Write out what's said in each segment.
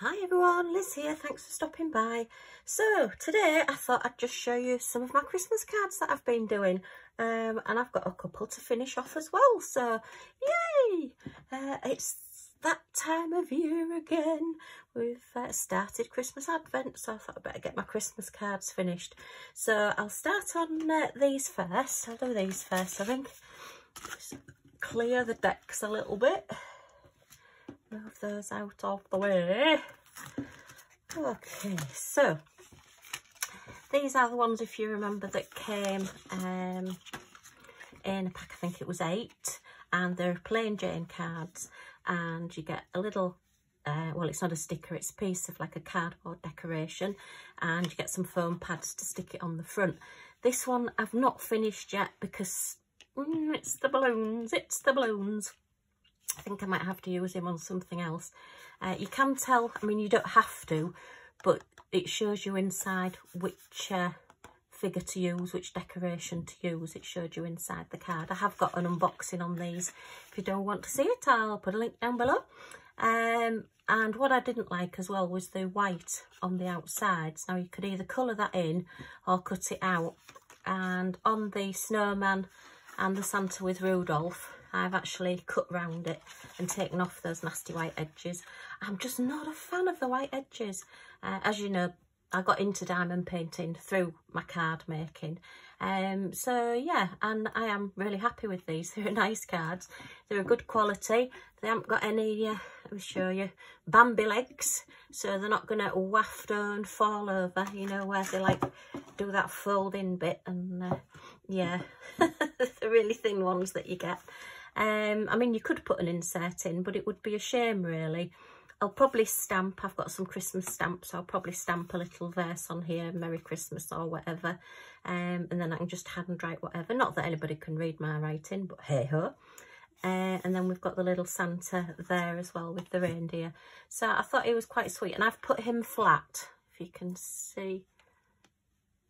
Hi everyone, Liz here, thanks for stopping by. So today I thought I'd just show you some of my Christmas cards that I've been doing um, and I've got a couple to finish off as well, so yay! Uh, it's that time of year again. We've uh, started Christmas Advent, so I thought I'd better get my Christmas cards finished. So I'll start on uh, these first, I'll do these first I think. Just clear the decks a little bit move those out of the way. Okay, so these are the ones, if you remember, that came um, in a pack, I think it was eight, and they're Pink Jane cards, and you get a little, uh, well, it's not a sticker, it's a piece of like a cardboard decoration, and you get some foam pads to stick it on the front. This one I've not finished yet because mm, it's the balloons, it's the balloons. I think I might have to use him on something else. Uh, you can tell, I mean, you don't have to, but it shows you inside which uh, figure to use, which decoration to use. It showed you inside the card. I have got an unboxing on these. If you don't want to see it, I'll put a link down below. Um, and what I didn't like as well was the white on the outsides. Now you could either colour that in or cut it out. And on the snowman and the Santa with Rudolph, I've actually cut round it and taken off those nasty white edges. I'm just not a fan of the white edges. Uh, as you know, I got into diamond painting through my card making. Um, so yeah, and I am really happy with these. They're nice cards. They're a good quality. They haven't got any, uh, let me show you, Bambi legs. So they're not going to waft and fall over, you know, where they like do that folding bit. And uh, yeah, the really thin ones that you get. Um, I mean, you could put an insert in, but it would be a shame, really. I'll probably stamp, I've got some Christmas stamps, so I'll probably stamp a little verse on here, Merry Christmas or whatever. Um, and then I can just hand write whatever. Not that anybody can read my writing, but hey-ho. Uh, and then we've got the little Santa there as well with the reindeer. So I thought it was quite sweet. And I've put him flat, if you can see.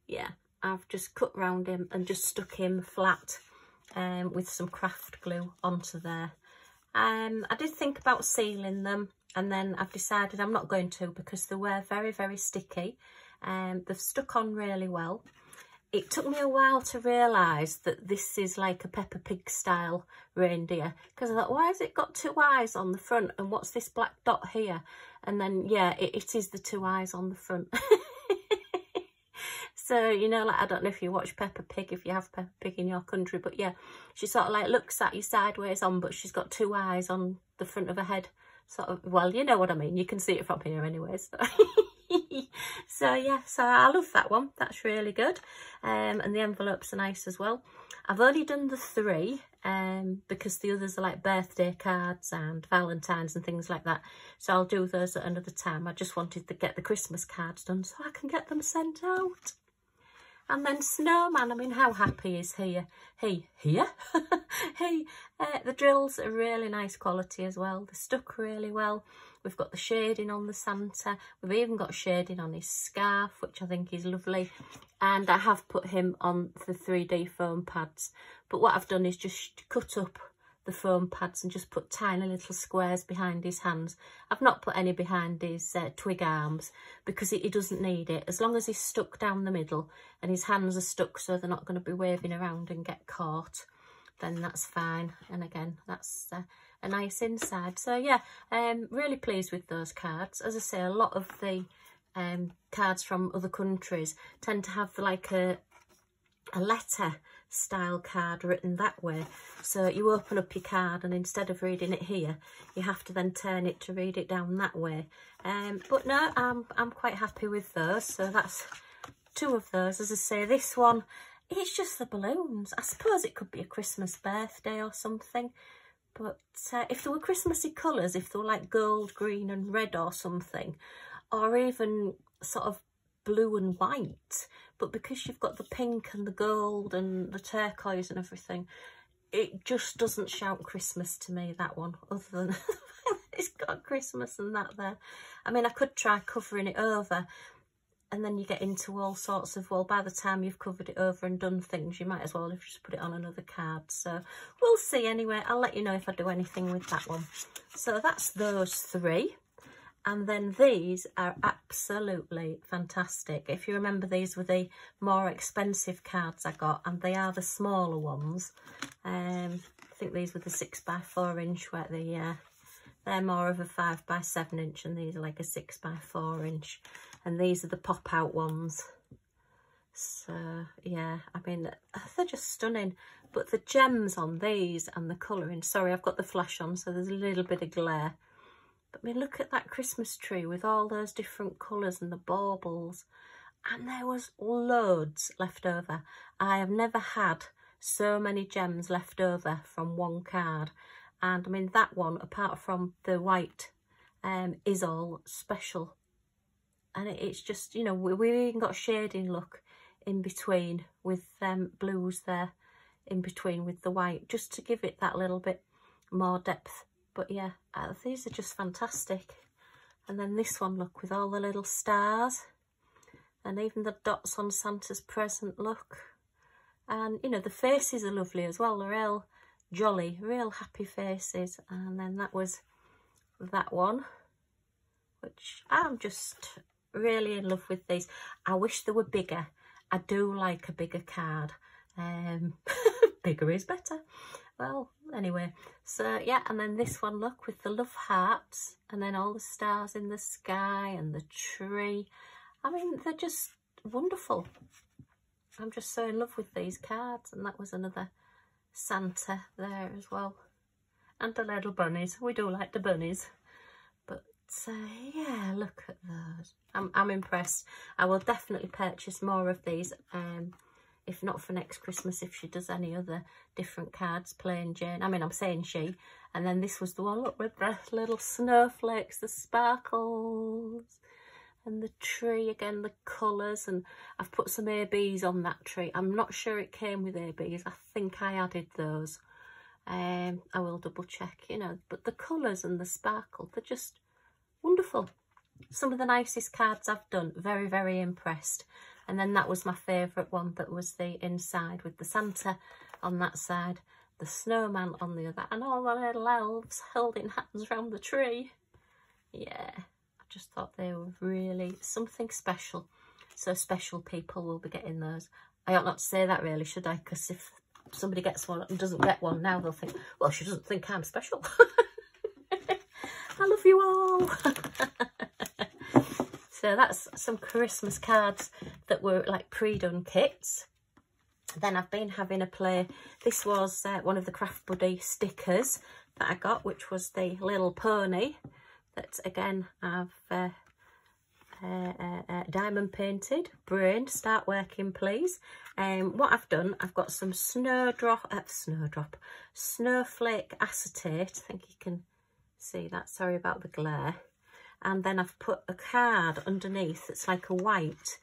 Yeah, I've just cut round him and just stuck him flat um, with some craft glue onto there. Um, I did think about sealing them and then I've decided I'm not going to because they were very, very sticky. Um, they've stuck on really well. It took me a while to realise that this is like a Peppa Pig style reindeer because I thought, why has it got two eyes on the front and what's this black dot here? And then, yeah, it, it is the two eyes on the front. So, you know, like, I don't know if you watch Peppa Pig, if you have Peppa Pig in your country, but yeah, she sort of like looks at you sideways on, but she's got two eyes on the front of her head. Sort of, well, you know what I mean. You can see it from here anyways. so yeah, so I love that one. That's really good. Um, and the envelopes are nice as well. I've only done the three um, because the others are like birthday cards and Valentine's and things like that. So I'll do those at another time. I just wanted to get the Christmas cards done so I can get them sent out. And then Snowman, I mean, how happy is he? He, here? he, uh, the drills are really nice quality as well. They're stuck really well. We've got the shading on the Santa. We've even got shading on his scarf, which I think is lovely. And I have put him on the 3D foam pads. But what I've done is just cut up the foam pads and just put tiny little squares behind his hands. I've not put any behind his uh, twig arms because he, he, doesn't need it. As long as he's stuck down the middle and his hands are stuck so they're not going to be waving around and get caught, then that's fine. And again, that's uh, a nice inside. So yeah, um, really pleased with those cards. As I say, a lot of the um, cards from other countries tend to have like a, a letter style card written that way. So you open up your card and instead of reading it here, you have to then turn it to read it down that way. Um, but no, I'm, I'm quite happy with those. So that's two of those. As I say, this one, it's just the balloons. I suppose it could be a Christmas birthday or something. But uh, if there were Christmassy colours, if they were like gold, green and red or something, or even sort of blue and white, but because you've got the pink and the gold and the turquoise and everything, it just doesn't shout Christmas to me, that one, other than it's got Christmas and that there. I mean, I could try covering it over and then you get into all sorts of, well, by the time you've covered it over and done things, you might as well have just put it on another card. So we'll see anyway. I'll let you know if I do anything with that one. So that's those three. And then these are absolutely fantastic. If you remember, these were the more expensive cards I got, and they are the smaller ones. Um, I think these were the 6 by 4 inch, where the, uh, they're more of a 5 by 7 inch, and these are like a 6 by 4 inch. And these are the pop-out ones. So, yeah, I mean, they're just stunning. But the gems on these and the colouring, sorry, I've got the flash on, so there's a little bit of glare I mean, look at that Christmas tree with all those different colours and the baubles. And there was loads left over. I have never had so many gems left over from one card. And I mean, that one, apart from the white, um, is all special. And it's just, you know, we, even got shading look in between with um, blues there in between with the white, just to give it that little bit more depth but yeah, uh, these are just fantastic. And then this one, look, with all the little stars. And even the dots on Santa's present, look. And, you know, the faces are lovely as well. They're real jolly, real happy faces. And then that was that one, which I'm just really in love with these. I wish they were bigger. I do like a bigger card. Um, bigger is better well anyway so yeah and then this one look with the love hearts and then all the stars in the sky and the tree. I mean they're just wonderful. I'm just so in love with these cards and that was another Santa there as well. And the little bunnies. We do like the bunnies. But uh, yeah look at those. I'm, I'm impressed. I will definitely purchase more of these um if not for next Christmas, if she does any other different cards, Pink Jane. I mean, I'm saying she. And then this was the one, look, with the little snowflakes, the sparkles, and the tree, again, the colours. And I've put some ABs on that tree. I'm not sure it came with ABs. I think I added those. Um, I will double check, you know. But the colours and the sparkle, they're just wonderful. Some of the nicest cards I've done. Very, very impressed. And then that was my favourite one that was the inside with the Santa on that side, the snowman on the other, and all the little elves holding hands around the tree. Yeah, I just thought they were really something special. So special people will be getting those. I ought not to say that really, should I? Because if somebody gets one and doesn't get one now, they'll think, well, she doesn't think I'm special. I love you all. So that's some Christmas cards that were like pre-done kits. Then I've been having a play. This was uh, one of the Craft Buddy stickers that I got, which was the little pony that again I've uh, uh, uh, uh diamond painted. Brain, start working please. Um, what I've done, I've got some snowdrop, uh, snowdrop, snowflake acetate. I think you can see that. Sorry about the glare and then I've put a card underneath that's like a white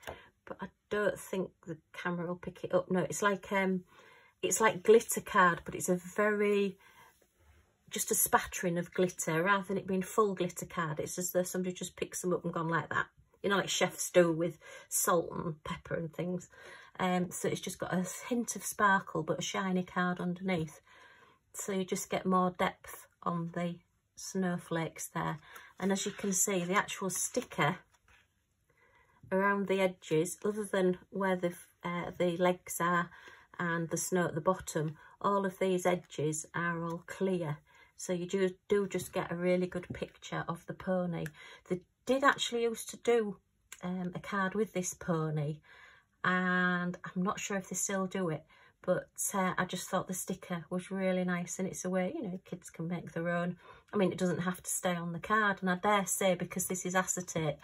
but I don't think the camera will pick it up. No it's like um it's like glitter card but it's a very just a spattering of glitter rather than it being full glitter card. It's as though somebody just picks them up and gone like that. You know like chef's do with salt and pepper and things. Um so it's just got a hint of sparkle but a shiny card underneath. So you just get more depth on the snowflakes there and as you can see the actual sticker around the edges other than where the uh, the legs are and the snow at the bottom all of these edges are all clear so you do, do just get a really good picture of the pony they did actually used to do um, a card with this pony and I'm not sure if they still do it but uh, I just thought the sticker was really nice and it's a way, you know, kids can make their own. I mean, it doesn't have to stay on the card and I dare say because this is acetate,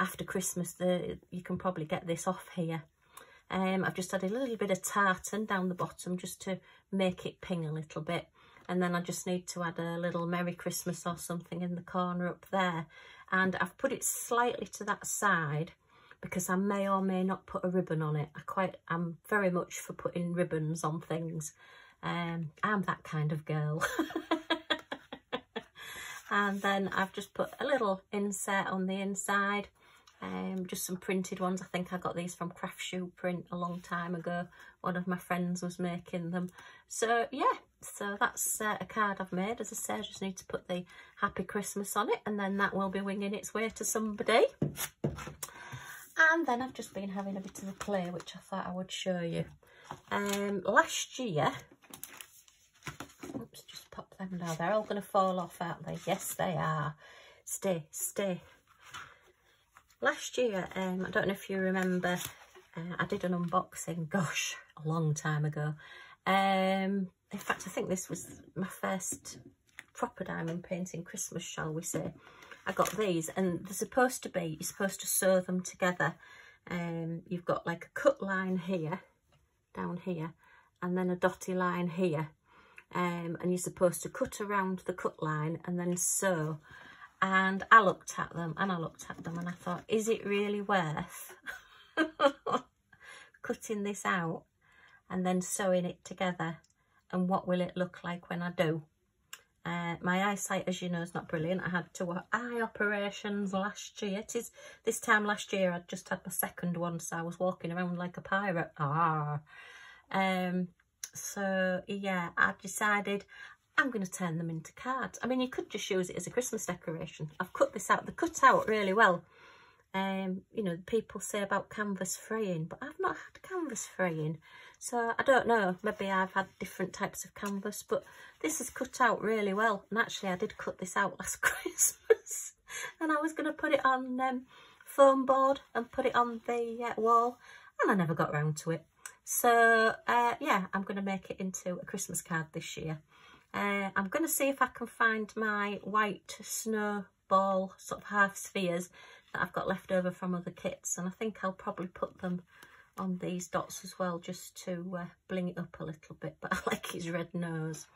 after Christmas, the you can probably get this off here. Um, I've just added a little bit of tartan down the bottom just to make it ping a little bit. And then I just need to add a little Merry Christmas or something in the corner up there. And I've put it slightly to that side because I may or may not put a ribbon on it. I quite, I'm very much for putting ribbons on things. Um, I'm that kind of girl. and then I've just put a little insert on the inside. Um, just some printed ones. I think I got these from Craft Shoe Print a long time ago. One of my friends was making them. So yeah, so that's uh, a card I've made. As I say, I just need to put the Happy Christmas on it and then that will be winging its way to somebody. And then I've just been having a bit of a play, which I thought I would show you. Um, last year, oops, just pop them down. They're all going to fall off, aren't they? Yes, they are. Stay, stay. Last year, um, I don't know if you remember, uh, I did an unboxing, gosh, a long time ago. Um, in fact, I think this was my first proper diamond painting Christmas, shall we say. I got these and they're supposed to be, you're supposed to sew them together. Um, you've got like a cut line here, down here, and then a dotty line here. Um, and you're supposed to cut around the cut line and then sew. And I looked at them and I looked at them and I thought, is it really worth cutting this out and then sewing it together? And what will it look like when I do? Uh, my eyesight, as you know, is not brilliant. I had two eye operations last year. It is this time last year. I'd just had my second one, so I was walking around like a pirate. Ah, um. So yeah, I've decided I'm going to turn them into cards. I mean, you could just use it as a Christmas decoration. I've cut this out. They're cut out really well. Um, you know, people say about canvas fraying, but I've not had canvas fraying. So I don't know, maybe I've had different types of canvas, but this is cut out really well. And actually I did cut this out last Christmas and I was going to put it on um, foam board and put it on the uh, wall and I never got round to it. So uh, yeah, I'm going to make it into a Christmas card this year. Uh, I'm going to see if I can find my white snowball sort of half spheres that I've got left over from other kits and I think I'll probably put them on these dots as well just to uh, bling it up a little bit but I like his red nose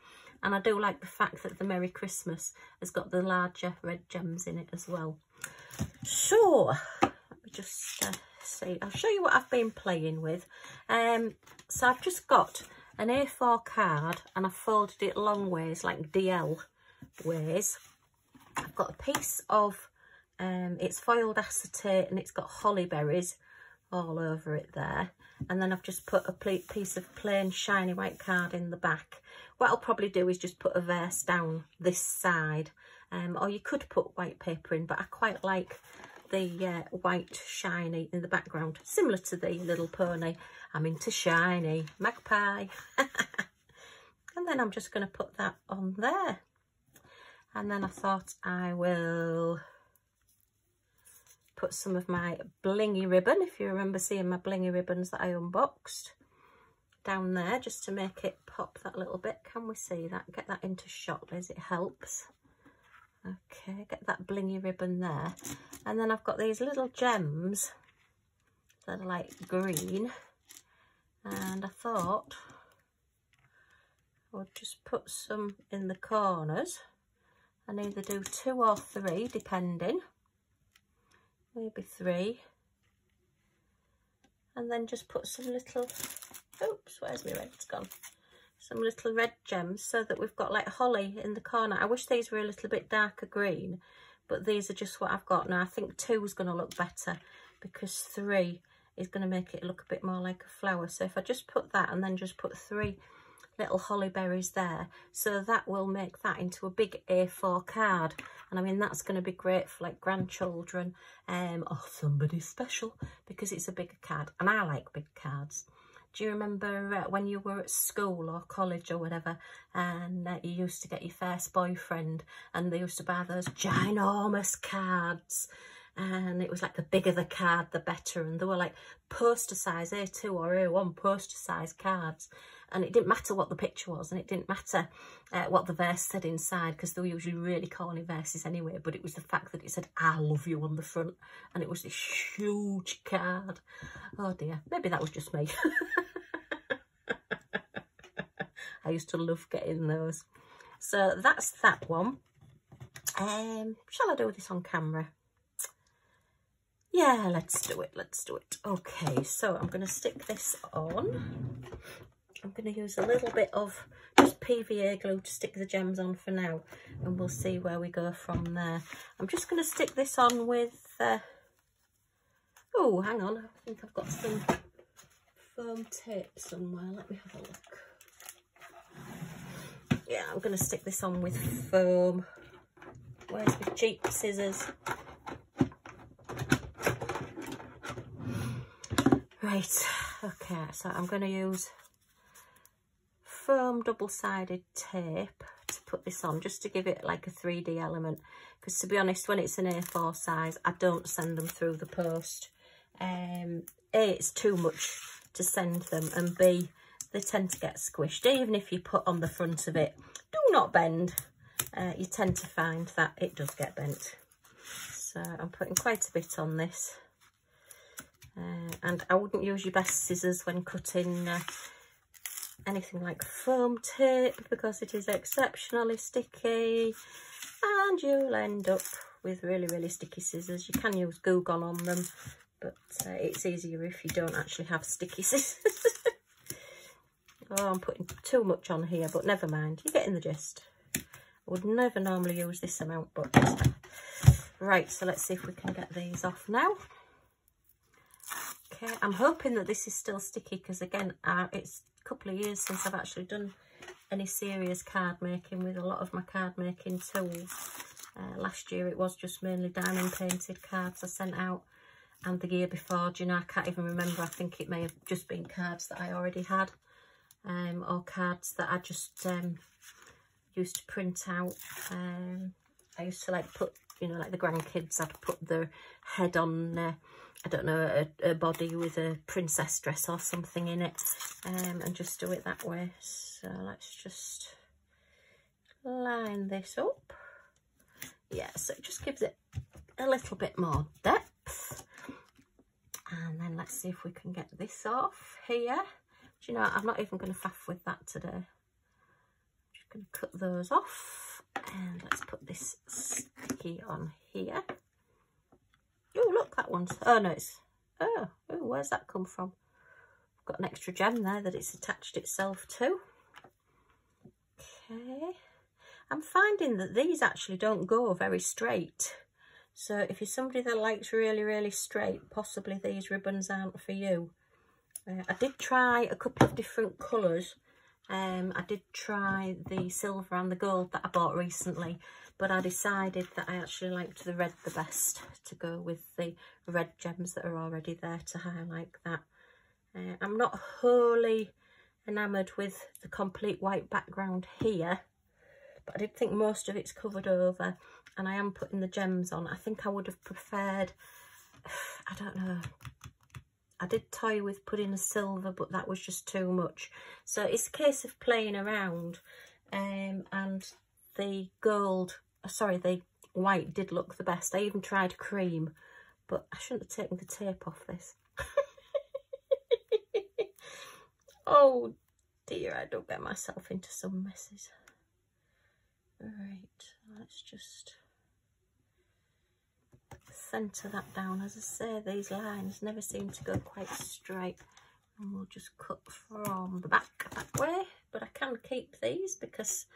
and I do like the fact that the Merry Christmas has got the larger red gems in it as well so let me just uh, see I'll show you what I've been playing with um so I've just got an A4 card and I've folded it long ways like DL ways I've got a piece of um, it's foiled acetate and it's got holly berries all over it there. And then I've just put a piece of plain shiny white card in the back. What I'll probably do is just put a verse down this side. Um, or you could put white paper in, but I quite like the uh, white shiny in the background, similar to the little pony. I'm into shiny, magpie. and then I'm just going to put that on there. And then I thought I will put some of my blingy ribbon, if you remember seeing my blingy ribbons that I unboxed, down there just to make it pop that little bit. Can we see that? Get that into shot, Liz, it helps. Okay, get that blingy ribbon there. And then I've got these little gems that are like green. And I thought I would just put some in the corners. And either do two or three, depending. Maybe three. And then just put some little oops where's my red it's gone some little red gems so that we've got like holly in the corner. I wish these were a little bit darker green but these are just what I've got now. I think two is going to look better because three is going to make it look a bit more like a flower. So if I just put that and then just put three little holly berries there so that will make that into a big A4 card. And I mean that's going to be great for like grandchildren um, or somebody special because it's a bigger card. And I like big cards do you remember uh, when you were at school or college or whatever and uh, you used to get your first boyfriend and they used to buy those ginormous cards? And it was like the bigger the card the better and they were like poster size A2 or A1 poster size cards and it didn't matter what the picture was and it didn't matter uh, what the verse said inside because they were usually really corny verses anyway but it was the fact that it said I love you on the front and it was this huge card. Oh dear. Maybe that was just me. I used to love getting those. So that's that one. Um shall I do this on camera? Yeah let's do it let's do it. Okay so i'm going to stick this on I'm going to use a little bit of just PVA glue to stick the gems on for now and we'll see where we go from there. I'm just going to stick this on with, uh, oh hang on, I think I've got some foam tape somewhere, let me have a look. yeah, I'm going to stick this on with foam. Where's my cheap scissors? Right, okay, so I'm going to use foam double-sided tape to put this on, just to give it like a 3D element. Because to be honest, when it's an A4 size, I don't send them through the post. Um, a, it's too much to send them, and B, they tend to get squished. Even if you put on the front of it, do not bend. Uh, you tend to find that it does get bent. So I'm putting quite a bit on this. Uh, and I wouldn't use your best scissors when cutting uh, anything like foam tape because it is exceptionally sticky and you'll end up with really really sticky scissors. You can use glue gun on them but uh, it's easier if you don't actually have sticky scissors. Oh I'm putting too much on here but never mind. You're getting the gist. I would never normally use this amount but right so let's see if we can get these off now. Okay, I'm hoping that this is still sticky because again, uh, it's couple of years since I've actually done any serious card making with a lot of my card making tools. Uh, last year it was just mainly diamond painted cards I sent out and the year before, do you know, I can't even remember. I think it may have just been cards that I already had um, or cards that I just um, used to print out. Um, I used to like put, you know, like the grandkids, I'd put their head on uh, I don't know, a, a, body with a princess dress or something in it um, and just do it that way. So let's just line this up. Yeah, so it just gives it a little bit more depth. And then let's see if we can get this off here. Do you know, I'm not even going to faff with that today. I'm just going to cut those off. And let's put this sticky on here. Oh, look, that one's... Oh, no, it's... Oh, where's that come from? I've got an extra gem there that it's attached itself to. Okay. I'm finding that these actually don't go very straight. So if you're somebody that likes really, really straight, possibly these ribbons aren't for you. Uh, I did try a couple of different colours. Um, I did try the silver and the gold that I bought recently but I decided that I actually liked the red the best to go with the red gems that are already there to highlight that. Uh, I'm not wholly enamoured with the complete white background here, but I did think most of it's covered over and I am putting the gems on. I think I would have preferred, I don't know, I did toy with putting a silver, but that was just too much. So it's a case of playing around um, and the gold sorry, the white did look the best. I even tried cream, but I shouldn't have taken the tape off this. oh dear, I don't get myself into some messes. Right, let's just centre that down. As I say, these lines never seem to go quite straight. And we'll just cut from the back that way. But I can keep these because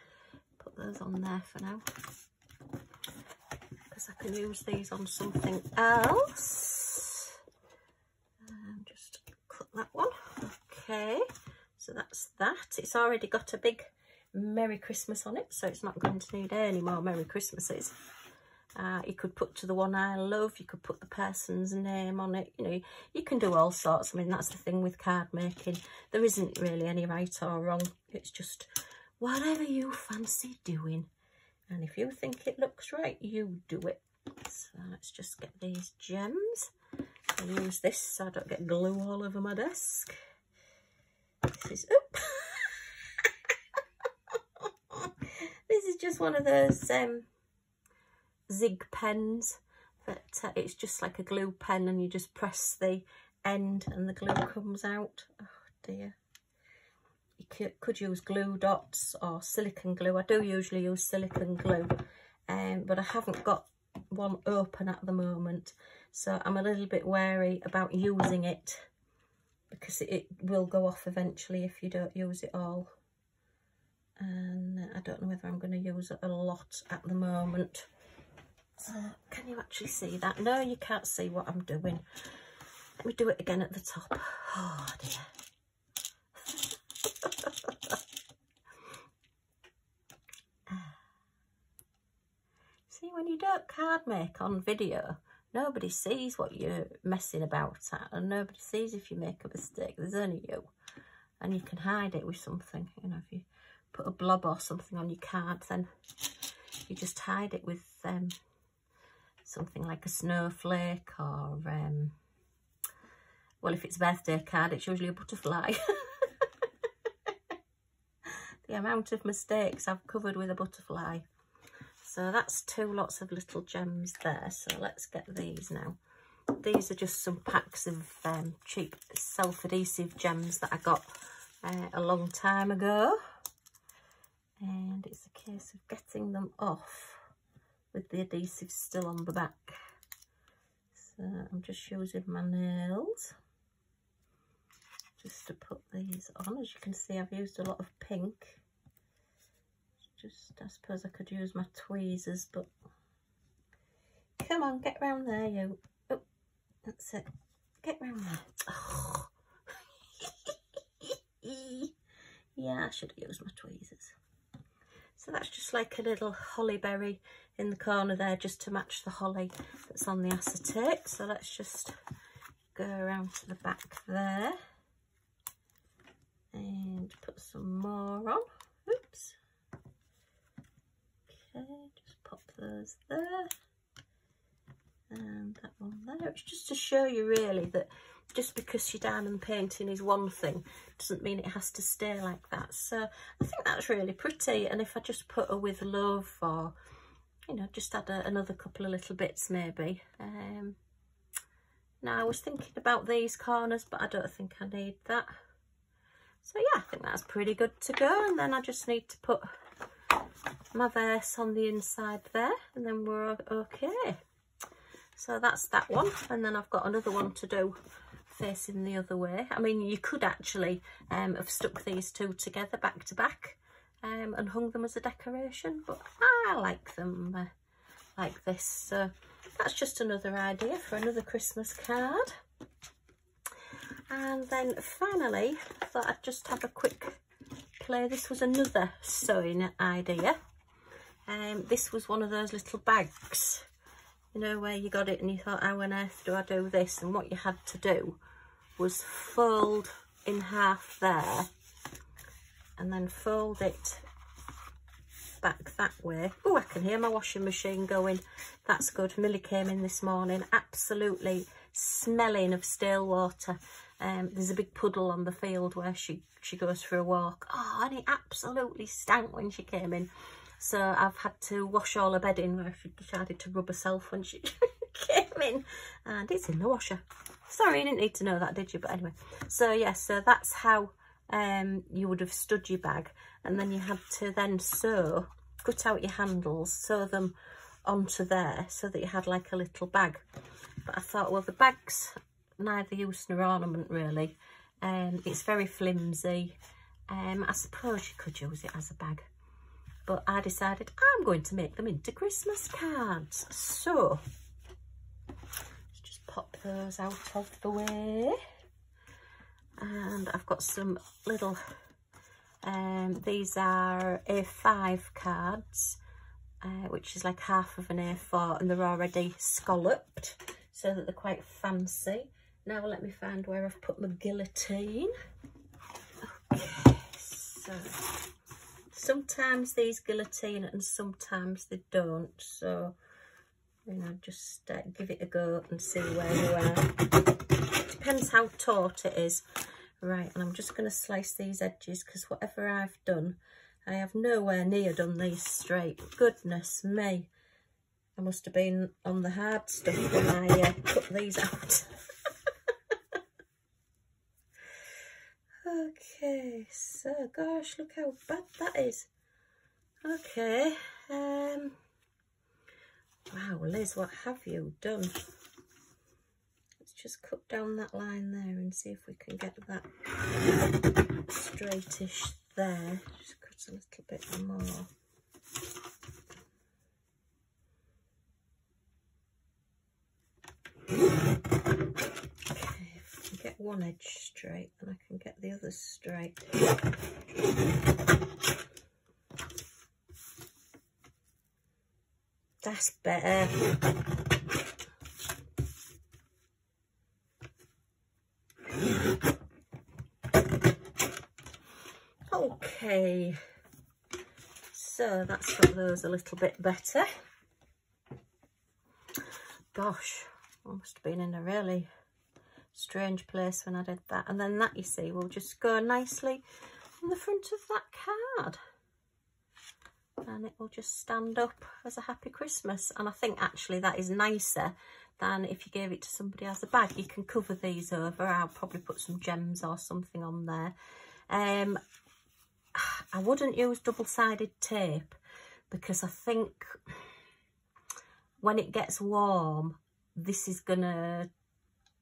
put those on there for now I can use these on something else. And just cut that one. Okay, so that's that. It's already got a big Merry Christmas on it, so it's not going to need any more Merry Christmases. Uh, you could put to the one I love, you could put the person's name on it, you know, you can do all sorts. I mean, that's the thing with card making. There isn't really any right or wrong. It's just whatever you fancy doing. And if you think it looks right, you do it. So let's just get these gems. I'll use this so I don't get glue all over my desk. This is, this is just one of those um, zig pens that uh, it's just like a glue pen and you just press the end and the glue comes out. Oh dear you could use glue dots or silicone glue. I do usually use silicone glue, um, but I haven't got one open at the moment. So I'm a little bit wary about using it because it will go off eventually if you don't use it all. And I don't know whether I'm going to use it a lot at the moment. So can you actually see that? No, you can't see what I'm doing. Let me do it again at the top. Oh dear. See, when you don't card make on video, nobody sees what you're messing about at and nobody sees if you make a mistake. There's only you. And you can hide it with something. You know, if you put a blob or something on your card, then you just hide it with um, something like a snowflake or, um, well, if it's a birthday card, it's usually a butterfly. the amount of mistakes I've covered with a butterfly. So that's two lots of little gems there. So let's get these now. These are just some packs of um, cheap self-adhesive gems that I got uh, a long time ago. And it's a case of getting them off with the adhesive still on the back. So I'm just using my nails just to put these on. As you can see, I've used a lot of pink. Just, I suppose I could use my tweezers, but come on, get round there, you. Oh, that's it. Get round there. Oh. yeah, I should used my tweezers. So that's just like a little holly berry in the corner there just to match the holly that's on the acetate. So let's just go around to the back there and put some more on. Oops. Just pop those there and that one there. It's just to show you really that just because your diamond painting is one thing doesn't mean it has to stay like that. So I think that's really pretty. And if I just put a with love or, you know, just add a, another couple of little bits maybe. Um, now I was thinking about these corners, but I don't think I need that. So yeah, I think that's pretty good to go. And then I just need to put my verse on the inside there and then we're okay. So that's that one. And then I've got another one to do facing the other way. I mean, you could actually um, have stuck these two together back to back um, and hung them as a decoration, but I like them uh, like this. So that's just another idea for another Christmas card. And then finally, I thought I'd just have a quick play. This was another sewing idea. Um, this was one of those little bags you know, where you got it and you thought, how on earth do I do this? And what you had to do was fold in half there and then fold it back that way. Oh, I can hear my washing machine going. That's good. Millie came in this morning, absolutely smelling of still water. Um, there's a big puddle on the field where she, she goes for a walk. Oh, and it absolutely stank when she came in. So I've had to wash all her bedding where she decided to rub herself when she came in. And it's in the washer. Sorry, you didn't need to know that, did you? But anyway, so yes, yeah, so that's how um, you would have stood your bag. And then you had to then sew, cut out your handles, sew them onto there so that you had like a little bag. But I thought, well, the bag's neither use nor ornament really. Um, it's very flimsy. Um, I suppose you could use it as a bag but I decided I'm going to make them into Christmas cards. So, let's just pop those out of the way. And I've got some little, um, these are A5 cards, uh, which is like half of an A4 and they're already scalloped so that they're quite fancy. Now let me find where I've put my guillotine. Okay, so sometimes these guillotine and sometimes they don't. So you know just uh, give it a go and see where you are. Depends how taut it is. Right and I'm just going to slice these edges because whatever I've done I have nowhere near done these straight. Goodness me. I must have been on the hard stuff when I uh, cut these out Okay, so gosh, look how bad that is. Okay, um, wow, Liz, what have you done? Let's just cut down that line there and see if we can get that straightish there. Just cut a little bit more. One edge straight and I can get the other straight. That's better. Okay, so that's got those a little bit better. Gosh, I must have been in a really strange place when I did that. And then that, you see, will just go nicely on the front of that card. And it will just stand up as a happy Christmas. And I think actually that is nicer than if you gave it to somebody as a bag. You can cover these over. I'll probably put some gems or something on there. Um, I wouldn't use double-sided tape because I think when it gets warm, this is going to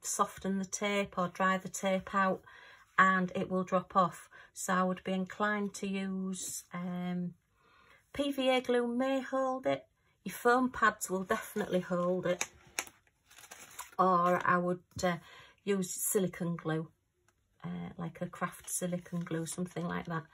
soften the tape or dry the tape out and it will drop off. So I would be inclined to use um, PVA glue may hold it. Your foam pads will definitely hold it. Or I would uh, use silicone glue, uh, like a craft silicone glue, something like that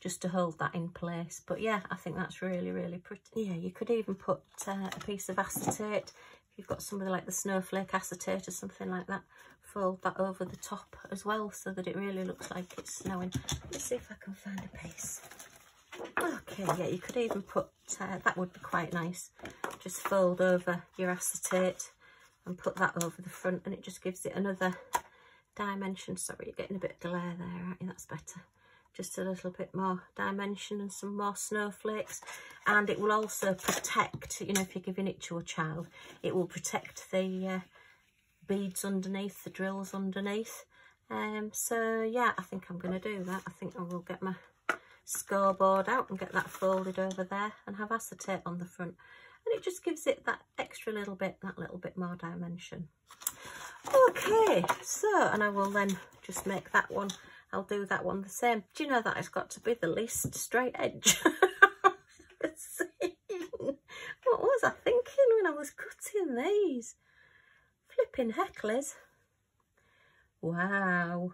just to hold that in place. But yeah, I think that's really, really pretty. Yeah, you could even put uh, a piece of acetate, if you've got something like the snowflake acetate or something like that, fold that over the top as well so that it really looks like it's snowing. Let's see if I can find a piece. Okay, yeah, you could even put, uh, that would be quite nice. Just fold over your acetate and put that over the front and it just gives it another dimension. Sorry, you're getting a bit of glare there, aren't you? That's better just a little bit more dimension and some more snowflakes. And it will also protect you know if you're giving it to a child it will protect the uh, beads underneath the drills underneath. Um so yeah i think i'm to do that. I think i will get my scoreboard out and get that folded over there and have acetate on the front. And it just gives it that extra little bit that little bit more dimension. Okay so and i will then just make that one I'll do that one the same. Do you know that it's got to be the least straight edge? what was I thinking when I was cutting these? Flipping hecklers. Wow.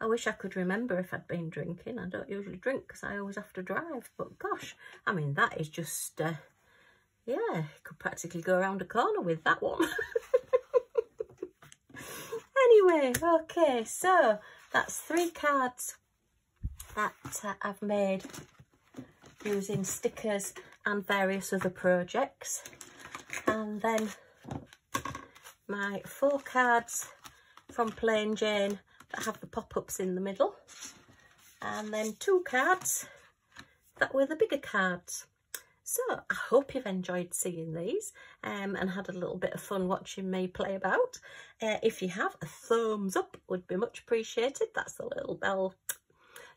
I wish I could remember if I'd been drinking. I don't usually drink because I always have to drive. But gosh, I mean, that is just, uh, yeah, could practically go around a corner with that one. anyway, okay, so that's three cards that uh, I've made using stickers and various other projects. And then my four cards from Pink Jane that have the pop-ups in the middle. And then two cards that were the bigger cards. So I hope you've enjoyed seeing these um, and had a little bit of fun watching me play about. Uh, if you have, a thumbs up would be much appreciated. That's the little bell,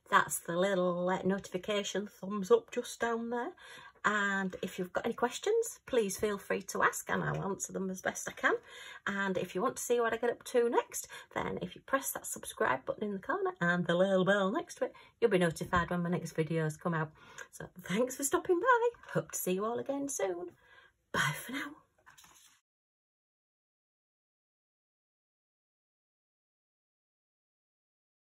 that's the little uh, notification thumbs up just down there. And if you've got any questions, please feel free to ask and I'll answer them as best I can. And if you want to see what I get up to next, then if you press that subscribe button in the corner and the little bell next to it, you'll be notified when my next videos come out. So thanks for stopping by. Hope to see you all again soon. Bye for now.